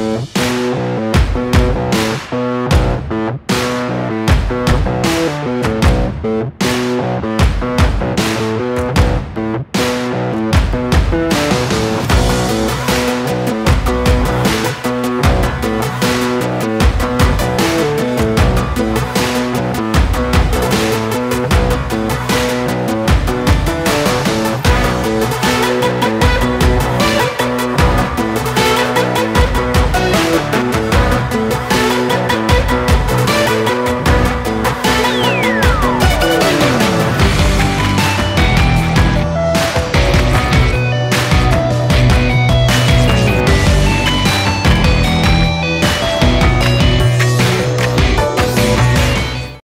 Bye.